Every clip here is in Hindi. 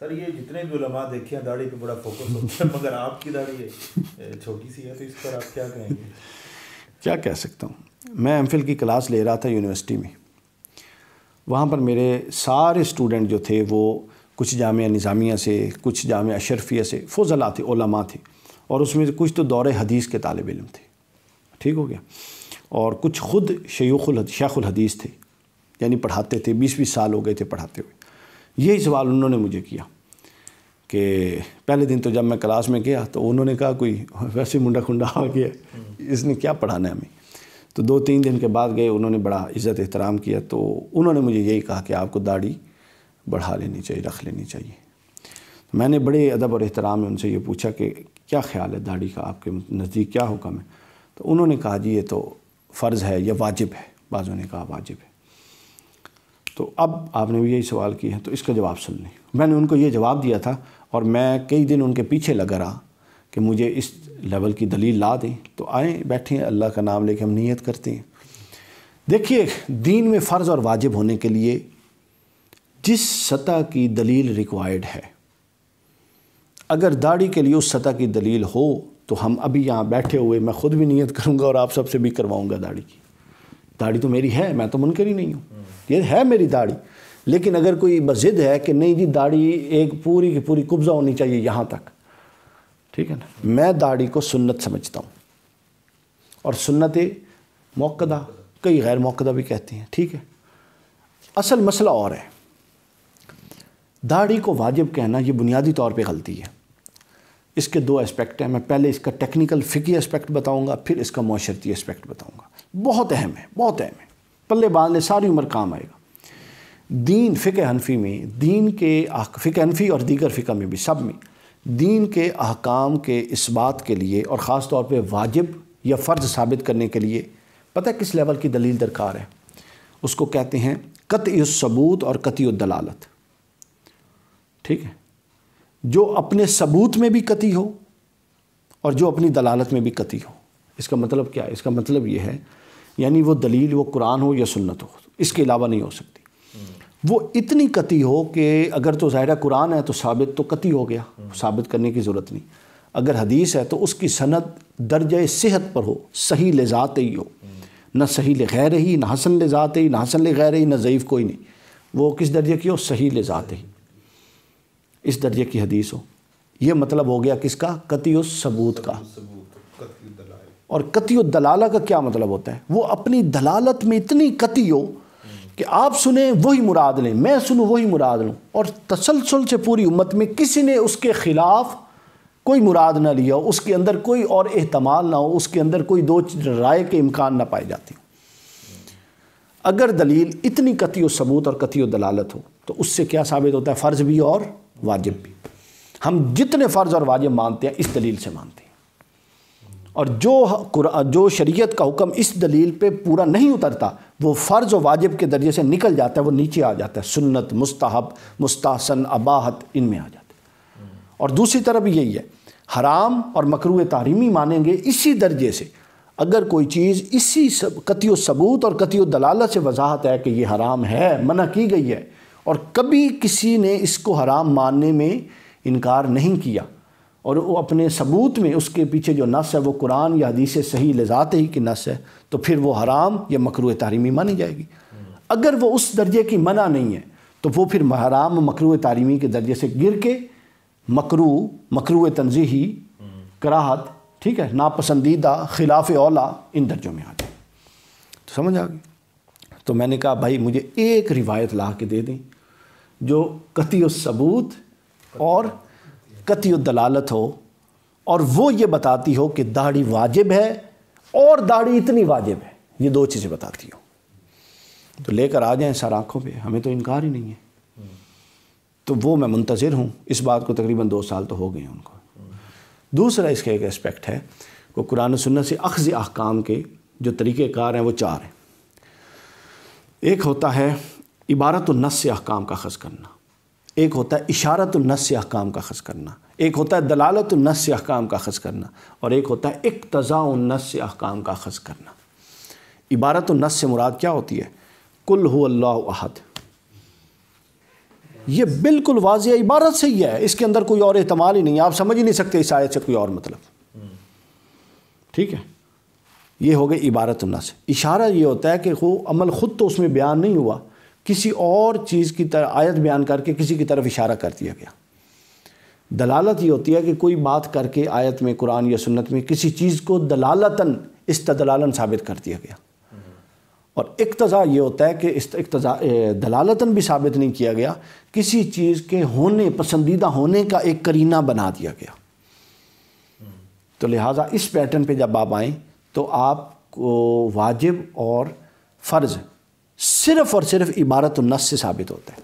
सर, ये जितने भी उलमा देखे हैं, दाढ़ी पे बड़ा फोकस होता है, मगर आपकी दाढ़ी छोटी सी है तो इस पर आप क्या कहेंगे? क्या कह सकता हूँ? मैं एम की क्लास ले रहा था यूनिवर्सिटी में। वहाँ पर मेरे सारे स्टूडेंट जो थे, वो कुछ जामिया निज़ामिया से, कुछ जामिया अशरफिया से, फजला थे ओलमा थे, और उसमें से कुछ तो दौर हदीस के तालब इलम थे। ठीक हो गया? और कुछ ख़ुद शयूखुल शेखुल हदीस थे, यानी पढ़ाते थे बीस बीस साल हो गए थे पढ़ाते हुए। यही सवाल उन्होंने मुझे किया कि पहले दिन तो जब मैं क्लास में गया तो उन्होंने कहा, कोई वैसे मुंडा खुंडा आ गया, इसने क्या पढ़ाना है हमें? तो दो तीन दिन के बाद गए, उन्होंने बड़ा इज़्ज़त एहतराम किया तो उन्होंने मुझे यही कहा कि आपको दाढ़ी बढ़ा लेनी चाहिए, रख लेनी चाहिए। मैंने बड़े अदब और एहतराम में उनसे ये पूछा कि क्या ख्याल है दाढ़ी का आपके नज़दीक क्या हुक्म है तो उन्होंने कहा, जी, ये तो फ़र्ज़ है, या वाजिब है। बाज़ों ने कहा, वाजिब है। तो अब आपने भी यही सवाल किया है तो इसका जवाब सुन लें मैंने उनको ये जवाब दिया था और मैं कई दिन उनके पीछे लगा रहा कि मुझे इस लेवल की दलील ला दें। तो आए, बैठे अल्लाह का नाम लेके हम नीयत करते हैं। देखिए, दीन में फ़र्ज़ और वाजिब होने के लिए जिस सतह की दलील रिक्वायर्ड है, अगर दाढ़ी के लिए उस सतह की दलील हो तो हम अभी यहाँ बैठे हुए, मैं ख़ुद भी नियत करूँगा और आप सबसे भी करवाऊँगा दाढ़ी की। दाढ़ी तो मेरी है, मैं तो मुनकर ही नहीं हूँ। ये है मेरी दाढ़ी। लेकिन अगर कोई मस्जिद है कि नहीं जी, दाढ़ी एक पूरी की पूरी कुब्ज़ा होनी चाहिए यहाँ तक। ठीक है ना? मैं दाढ़ी को सुन्नत समझता हूँ। और सुन्नत मौकदा, कई गैर मौकदा भी कहते हैं। ठीक है? असल मसला और है। दाढ़ी को वाजिब कहना ये बुनियादी तौर पे गलती है। इसके दो एस्पेक्ट हैं। मैं पहले इसका टेक्निकल फ़िकी एस्पेक्ट बताऊँगा, फिर इसका माशरती एस्पेक्ट बताऊँगा। बहुत अहम है, बहुत अहम है। पल्ले बांधने सारी उम्र काम आएगा। दीन फ़िक हनफी में, दीन के फ़िक हनफी और दीगर फ़िका में भी, सब में। दीन के अहकाम के इस बात के लिए और ख़ास तौर पे वाजिब या फ़र्ज़ साबित करने के लिए, पता किस लेवल की दलील दरकार है? उसको कहते हैं कत सबूत और कती दलालत। ठीक है? जो अपने सबूत में भी कती हो और जो अपनी दलालत में भी कती हो। इसका मतलब क्या है? इसका मतलब ये है, यानी वो दलील वो कुरान हो या सुन्नत हो, इसके अलावा नहीं हो सकती। वो इतनी कती हो कि अगर तो ज़ाहिर कुरान है तो साबित तो कती हो गया, साबित करने की ज़रूरत नहीं। अगर हदीस है तो उसकी सनत दर्ज सेहत पर हो, सही ले ज़ात ही हो। न सही ले गैर ही, न हसन ले ज़ात ही, न हसन ले गैर ही, न ज़यीफ़ कोई नहीं। वो किस दर्जे की हो? सही ले ज़ात ही। इस दर्जे की हदीस हो। ये मतलब हो गया किसका? कती सबूत का। और कती दलाला का क्या मतलब होता है? वो अपनी दलालत में इतनी कती हो कि आप सुने, वही मुराद लें। मैं सुनूँ, वही मुराद लूँ। और तसलसल से पूरी उम्मत में किसी ने उसके ख़िलाफ़ कोई मुराद ना लिया हो, उसके अंदर कोई और अहतमाल ना हो, उसके अंदर कोई दो राय के इम्कान ना पाए जाती हो। अगर दलील इतनी कती सबूत और कती दलालत हो तो उससे क्या साबित होता है? फ़र्ज़ भी और वाजिब भी। हम जितने फ़र्ज़ और वाजिब मानते हैं, इस दलील से मानते हैं। और जो जो शरीयत का हुक्म इस दलील पे पूरा नहीं उतरता, वो फ़र्ज़ और वाजिब के दर्जे से निकल जाता है, वो नीचे आ जाता है। सुन्नत, मुस्तहब मुस्तासन अबाहत, इनमें आ जाता है। और दूसरी तरफ़ यही है, हराम और मकरू तारीमी मानेंगे इसी दर्जे से। अगर कोई चीज़ इसी सब, कतियो सबूत और कतियो दलालत से वजाहत है कि ये हराम है, मना की गई है, और कभी किसी ने इसको हराम मानने में इनकार नहीं किया और वो अपने सबूत में उसके पीछे जो नस है, वो कुरान या हदीस सही लजात ही की नस है तो फिर वो हराम या मकरू तारीमी मानी जाएगी। अगर वो उस दर्जे की मना नहीं है तो वो फिर हराम मकरू तारीमी के दर्जे से गिर के मकरू मकरू तनजीही कराहत, ठीक है, नापसंदीदा खिलाफ ओला इन दर्जों में आ जाए। तो समझ आ गई? तो मैंने कहा, भाई, मुझे एक रिवायत ला के दे दें, जो कती सबूत और कती दलालत हो, और वो ये बताती हो कि दाढ़ी वाजिब है और दाढ़ी इतनी वाजिब है। ये दो चीज़ें बताती हो। तो लेकर आ जाएँ सर आँखों पे, हमें तो इनकार ही नहीं है। तो वो मैं मुंतज़र हूँ, इस बात को तकरीबन दो साल तो हो गए हैं उनको। दूसरा इसका एक एस्पेक्ट है वो कुरान सुन्नत से अखज़ अहकाम के जो तरीक़ेकार हैं, वो चार हैं। एक होता है इबारत नस से अहकाम का खस करना। एक होता है इशारत नस से अहकाम का खस करना, एक होता है दलालत नस से अहकाम का खस करना, और एक होता है इकतज़ा नस से अहकाम का खस करना। इबारत नस से मुराद क्या होती है? कुल हो अल्लाह अहद। ये बिल्कुल वाज इबारत से ही है, इसके अंदर कोई और अहतमाल ही नहीं आप समझ ही नहीं सकते इस आयत से कोई और मतलब। ठीक है? ये हो गई इबारत नस। इशारा ये होता है कि वो अमल ख़ुद तो उसमें बयान नहीं हुआ किसी और चीज़ की तरह, आयत बयान करके किसी की तरफ़ इशारा कर दिया गया। दलालत ये होती है कि कोई बात करके आयत में, कुरान या सुन्नत में किसी चीज़ को दलालतन, इस्तदलालन साबित कर दिया गया। और इकतज़ा ये होता है कि इस इकतज़ा दलालतन भी साबित नहीं किया गया, किसी चीज़ के होने, पसंदीदा होने का एक करीना बना दिया गया। तो लिहाजा इस पैटर्न पे जब आप आएँ तो आपको वाजिब और फ़र्ज़ सिर्फ़ और सिर्फ़ इबारत नस से साबित होता है।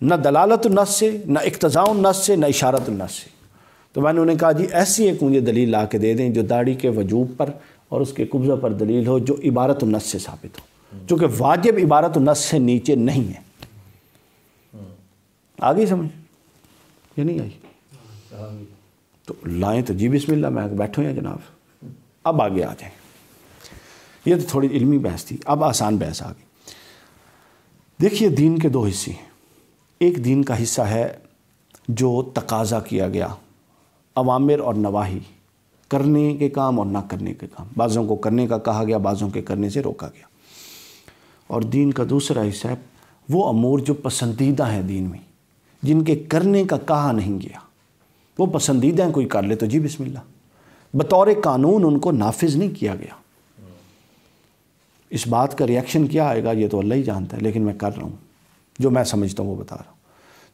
न दलालत नस से, न इकतज़ा नस से, न इशारत नस से। तो मैंने उन्हें कहा, जी, ऐसी एक मुझे दलील ला के दे दें जो दाढ़ी के वजूब पर और उसके कुब्ज़ा पर दलील हो, जो इबारत नस से साबित हो। चूँकि वाजिब इबारत नस से नीचे नहीं है। आ गई समझ? ये नहीं आई? तो लाएँ तो जी, बिस्मिल्लाह, मैं बैठो या जनाब? अब आगे आ जाए। ये तो थोड़ी इल्मी बहस थी, अब आसान बहस आ गई। देखिए, दीन के दो हिस्से हैं। एक दीन का हिस्सा है जो तकाजा किया गया, अवामिर और नवाही, करने के काम और ना करने के काम। बाज़ों को करने का कहा गया, बाज़ों के करने से रोका गया। और दीन का दूसरा हिस्सा है, वो अमूर जो पसंदीदा हैं दीन में, जिनके करने का कहा नहीं गया। वो पसंदीदा हैं, कोई कर ले तो जी, बिस्मिल्लाह। बतौर कानून उनको नाफिज नहीं किया गया। इस बात का रिएक्शन क्या आएगा, ये तो अल्लाह ही जानता है, लेकिन मैं कर रहा हूँ। जो मैं समझता हूँ, वो बता रहा हूँ।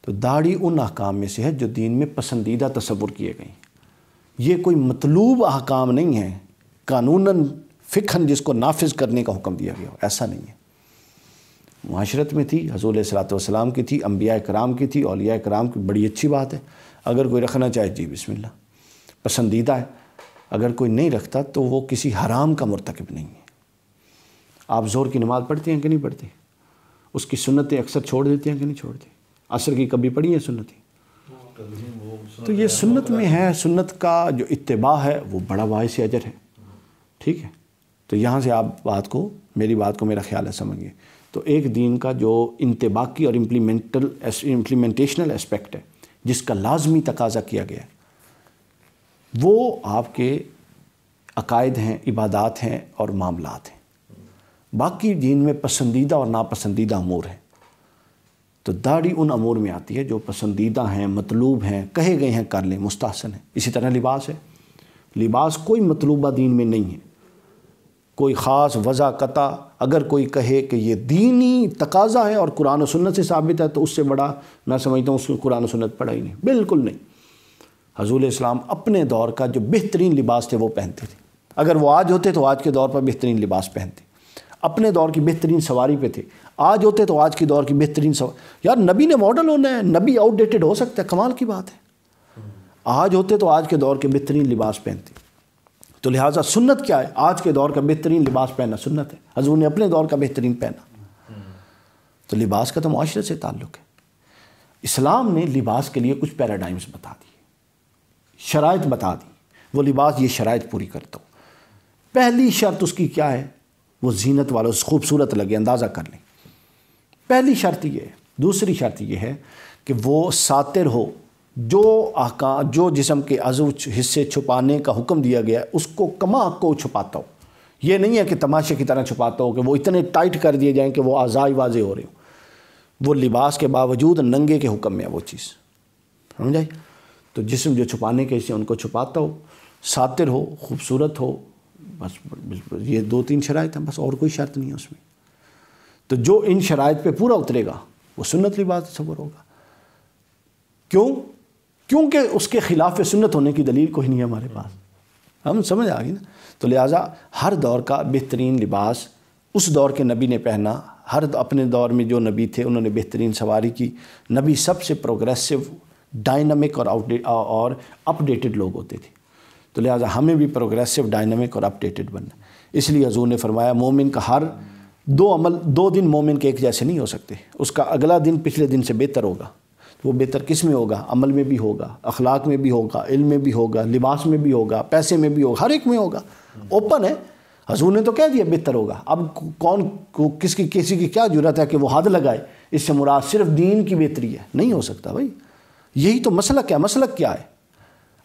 तो दाढ़ी उन अहकाम में से है जो दीन में पसंदीदा तस्वुर किए गए ये कोई मतलूब अहकाम नहीं है, कानूनन फ़िकन जिसको नाफिज करने का हुक्म दिया गया हो, ऐसा नहीं है। माशरत में थी हजूल सलाम की थी अम्बिया कराम की थी अलिया कराम की, बड़ी अच्छी बात है। अगर कोई रखना चाहे, जी, बिस्मिल्लाह। पसंदीदा है। अगर कोई नहीं रखता तो वो किसी हराम का मरतकब नहीं है। आप ज़ोर की नमाज़ पढ़ते हैं कि नहीं पढ़ते? उसकी सुन्नतें अक्सर छोड़ देते हैं कि नहीं छोड़ते असर की कभी पढ़ी है सुन्नतें? तो ये सुन्नत में है, सुन्नत का जो इतबा है, वो बड़ा वायस अजर है। ठीक है? तो यहाँ से आप बात को, मेरी बात को मेरा ख्याल है, समझिए। तो एक दीन का जो इंतबाकी और इम्प्लीमेंटल इम्प्लीमेंटेशनल एस्पेक्ट है, जिसका लाजमी तकाजा किया गया वो आपके अकायद हैं, इबादात हैं और मामलात हैं। बाकी दीन में पसंदीदा और नापसंदीदा अमूर हैं। तो दाढ़ी उन अमूर में आती है जो पसंदीदा हैं, मतलूब हैं, कहे गए हैं, कर लें मुस्तासन है। इसी तरह लिबास है। लिबास कोई मतलूबा दीन में नहीं है। कोई ख़ास वज़ा कता, अगर कोई कहे कि ये दीनी तकाजा है और कुरान सुन्नत से साबित है तो उससे बड़ा मैं समझता हूँ उसको कुरान सुन्नत पढ़ा ही नहीं। बिल्कुल नहीं। हजूल इस्लाम अपने दौर का जो बेहतरीन लिबास थे, वो पहनते थे। अगर वो आज होते तो आज के दौर पर बेहतरीन लिबास पहनते। अपने दौर की बेहतरीन सवारी पे थे। आज होते तो आज की दौर की बेहतरीन सवार यार, नबी ने मॉडल होना है, नबी आउटडेटेड हो सकता है, कमाल की बात है। आज होते तो आज के दौर के बेहतरीन लिबास पहनते। तो लिहाजा सुन्नत क्या है? आज के दौर का बेहतरीन लिबास पहनना सुन्नत है। हजूर ने अपने दौर का बेहतरीन पहना। तो लिबास का तो माशरे से ताल्लुक़ है। इस्लाम ने लिबास के लिए कुछ पैराडाइम्स बता दिए शरात बता दी। वो लिबास, ये शरात पूरी करता हूँ। पहली शर्त उसकी क्या है? वो जीनत वालों से खूबसूरत लगे, अंदाज़ा कर लें। पहली शर्त ये है दूसरी शर्त यह है कि वो सातिर हो। जो आका, जो जिसम के अजू हिस्से छुपाने का हुक्म दिया गया है उसको कमा को छुपाता हो। ये नहीं है कि तमाशे की तरह छुपाता हो कि वो इतने टाइट कर दिए जाएँ कि वो आज़ाई वाजे हो रहे हो। वो लिबास के बावजूद नंगे के हुक्म में है वो चीज़। समझाई? तो जिसम जो छुपाने के हिस्से उनको छुपाता हो। सातिर हो, खूबसूरत हो बस ये दो तीन शरात हैं बस और कोई शर्त नहीं है उसमें। तो जो इन शरात पे पूरा उतरेगा, वो सुन्नत लिबास सबर होगा। क्यों? क्योंकि उसके खिलाफ सुन्नत होने की दलील कोई नहीं है हमारे पास। हम समझ आ गई ना? तो लिहाजा हर दौर का बेहतरीन लिबास उस दौर के नबी ने पहना। हर अपने दौर में जो नबी थे, उन्होंने बेहतरीन सवारी की। नबी सबसे प्रोग्रेसिव, डायनामिक और आउटडेट और अपडेटेड लोग होते थे। तो लिहाजा हमें भी प्रोग्रेसिव डायनामिक और अपडेटेड बनना इसलिए हजूर ने फरमाया, मोमिन का हर दो अमल, दो दिन मोमिन के एक जैसे नहीं हो सकते। उसका अगला दिन पिछले दिन से बेहतर होगा। तो वो बेहतर किसमें होगा? अमल में भी होगा, अखलाक में भी होगा, इल्म में भी होगा, लिबास में भी होगा, पैसे में भी होगा, हर एक में होगा। ओपन है। हजूर ने तो कह दिया, बेहतर होगा। अब कौन, को, किसकी, किसी की क्या ज़रूरत है कि वो हद लगाए? इससे मुराद सिर्फ़ दीन की बेहतरी है। नहीं हो सकता भाई। यही तो मसलक क्या मसलक क्या है?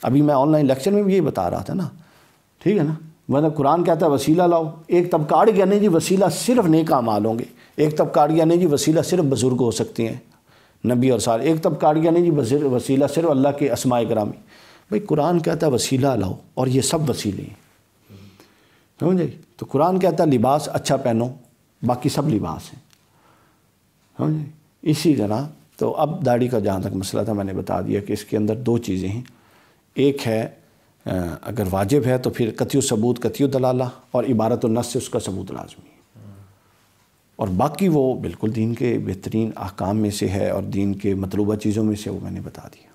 अभी मैं ऑनलाइन लेक्चर में भी यही बता रहा था ना। ठीक है ना? मतलब कुरान कहता है, वसीला लाओ। एक तबका अड़ गया, नहीं जी, वसीला सिर्फ़ नेक माल होंगे। एक तबका अड़ गया, नहीं जी, वसीला सिर्फ़ बुज़ुर्ग हो सकती हैं। नबी और साल एक तबका अड़ गया, नहीं जी वसीला सिर्फ़ अल्लाह के असमाय करामी। भाई कुरान कहता है, वसीला लाओ। और ये सब वसीले हैं। समझ? तो कुरान कहता है, लिबास अच्छा पहनो। बाकी सब लिबास हैं। समझ? इसी तरह तो अब दाढ़ी का जहाँ तक मसला था, मैंने बता दिया कि इसके अंदर दो चीज़ें हैं। एक है अगर वाजिब है तो फिर कथियो सबूत कतियु दलाला और इबारत नस से उसका सबूत लाजमी और बाकी वो बिल्कुल दीन के बेहतरीन अहकाम में से है और दीन के मतलूबा चीज़ों में से वो मैंने बता दिया।